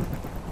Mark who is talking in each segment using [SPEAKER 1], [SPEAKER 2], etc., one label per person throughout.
[SPEAKER 1] you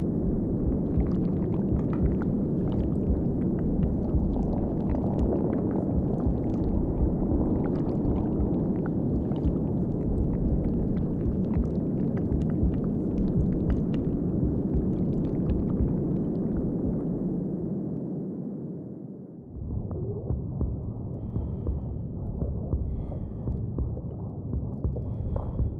[SPEAKER 1] you